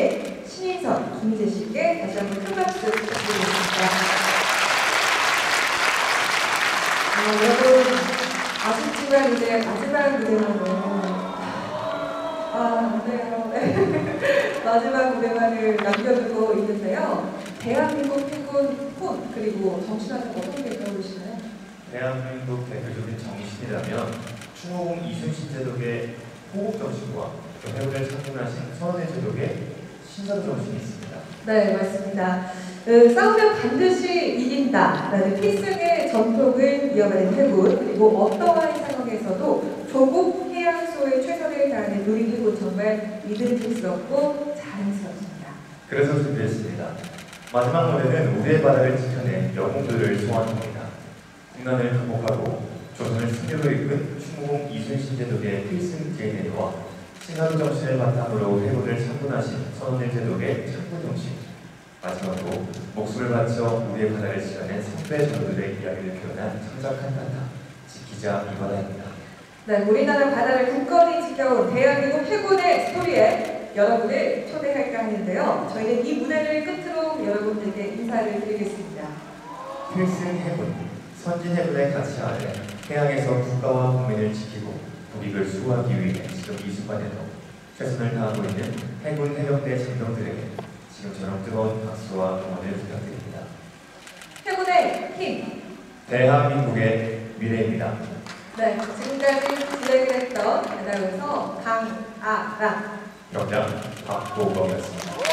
씨에게 신인선 김희재 씨께 다시 한번 큰 박수 부탁드리겠습니다. 아, 여러분 아쉽지만 이제 마지막 무대만은 아, 네요. 네. 마지막 무대만을 남겨두고 있는데요. 대한민국 팬군 혼 그리고 정신하는 어떻게 떠오르시나요? 대한민국 대표적인 정신이라면 추모공 이순신 제독의 호국 정신과 또 해군을 창군하신 선원의 제독의 정신이 있습니다. 네, 맞습니다. 그, 싸우면 반드시 이긴다라는 필승의 전통을 이어가는 해군 그리고 어떠한 상황에서도 조국 해양소의 최선을 다하는 우리 해군 정말 믿음직스럽고 자랑스럽습니다. 그래서 준비했습니다. 마지막 노래는 우리의 바다를 지켜낸 영웅들을 소환합니다. 국난을 극복하고 조선을 승리로 이끈 추모공 이순신 제독의 필승 제네와 신하루 정신을 바탕으로 해군을 창군하신 선원의 제독의 창군 정신 마지막으로 목숨을 바쳐 우리의 바다를 지켜낸 선배 전우들의 이야기를 표현한 창작한 바다 지키자 이 바다입니다. 네, 우리나라 바다를 굳건히 지켜온 대한민국 해군의 스토리에 여러분을 초대할까 하는데요. 저희는 이 무대를 끝으로 여러분들께 인사를 드리겠습니다. 필승 해군, 선진 해군의 가치 아래 해양에서 국가와 국민을 지키고 국익을 수호하기 위해 지금 이 순간에도 최선을 다하고 있는 해군 해병대 장병들에게 지금처럼 뜨거운 박수와 응원을 부탁드립니다. 해군의 힘! 대한민국의 미래입니다. 네, 지금까지 진행을 했던 아나운서 강아라. 경장 박보검이었습니다.